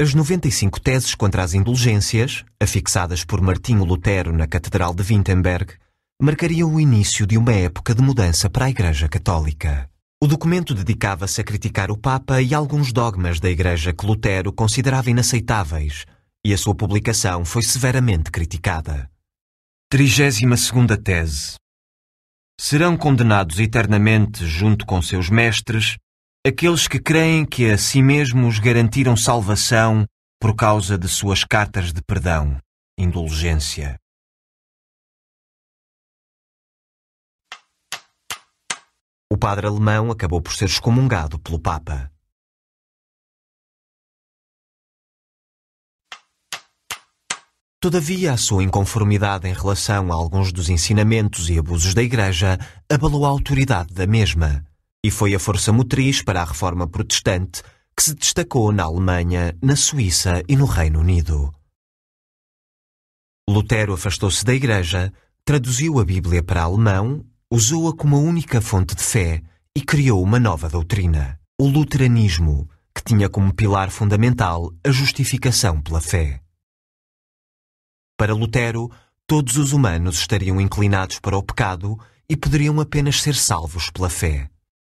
As 95 teses contra as indulgências, afixadas por Martinho Lutero na Catedral de Wittenberg, marcariam o início de uma época de mudança para a Igreja Católica. O documento dedicava-se a criticar o Papa e alguns dogmas da Igreja que Lutero considerava inaceitáveis, e a sua publicação foi severamente criticada. 32 tese Serão condenados eternamente junto com seus mestres aqueles que creem que a si mesmos garantiram salvação por causa de suas cartas de perdão, indulgência. O padre alemão acabou por ser excomungado pelo Papa. Todavia, a sua inconformidade em relação a alguns dos ensinamentos e abusos da Igreja abalou a autoridade da mesma e foi a força motriz para a reforma protestante que se destacou na Alemanha, na Suíça e no Reino Unido. Lutero afastou-se da Igreja, traduziu a Bíblia para alemão, usou-a como a única fonte de fé e criou uma nova doutrina, o luteranismo, que tinha como pilar fundamental a justificação pela fé. Para Lutero, todos os humanos estariam inclinados para o pecado e poderiam apenas ser salvos pela fé.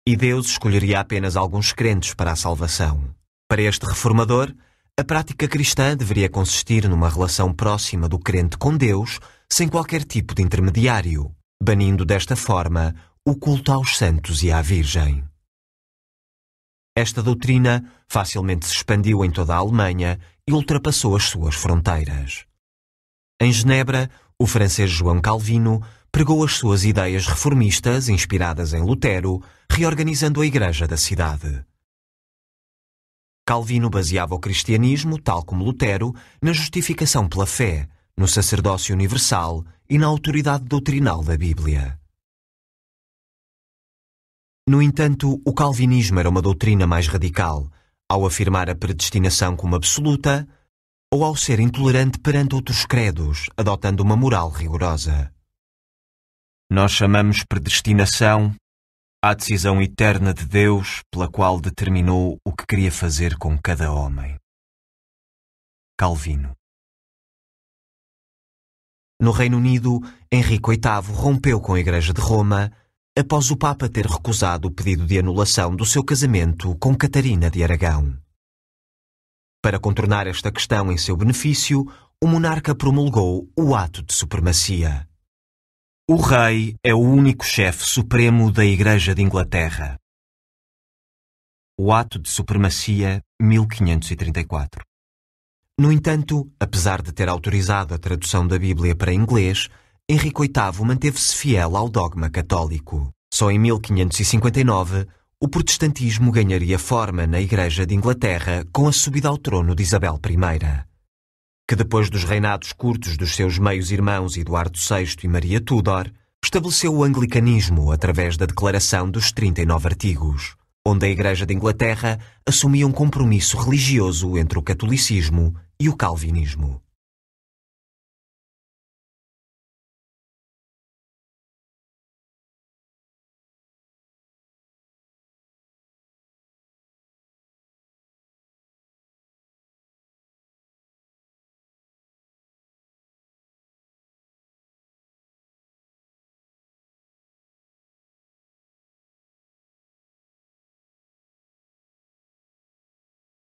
E Deus escolheria apenas alguns crentes para a salvação. Para este reformador, a prática cristã deveria consistir numa relação próxima do crente com Deus, sem qualquer tipo de intermediário, banindo desta forma o culto aos santos e à Virgem. Esta doutrina facilmente se expandiu em toda a Alemanha e ultrapassou as suas fronteiras. Em Genebra, o francês João Calvino pregou as suas ideias reformistas inspiradas em Lutero, reorganizando a igreja da cidade. Calvino baseava o cristianismo, tal como Lutero, na justificação pela fé, no sacerdócio universal e na autoridade doutrinal da Bíblia. No entanto, o calvinismo era uma doutrina mais radical, ao afirmar a predestinação como absoluta ou ao ser intolerante perante outros credos, adotando uma moral rigorosa. Nós chamamos predestinação à decisão eterna de Deus pela qual determinou o que queria fazer com cada homem. Calvino. No Reino Unido, Henrique VIII rompeu com a Igreja de Roma após o Papa ter recusado o pedido de anulação do seu casamento com Catarina de Aragão. Para contornar esta questão em seu benefício, o monarca promulgou o ato de supremacia. O rei é o único chefe supremo da Igreja de Inglaterra. O Ato de Supremacia, 1534. No entanto, apesar de ter autorizado a tradução da Bíblia para inglês, Henrique VIII manteve-se fiel ao dogma católico. Só em 1559, o protestantismo ganharia forma na Igreja de Inglaterra com a subida ao trono de Isabel I que depois dos reinados curtos dos seus meios-irmãos Eduardo VI e Maria Tudor, estabeleceu o anglicanismo através da Declaração dos 39 Artigos, onde a Igreja de Inglaterra assumia um compromisso religioso entre o catolicismo e o calvinismo.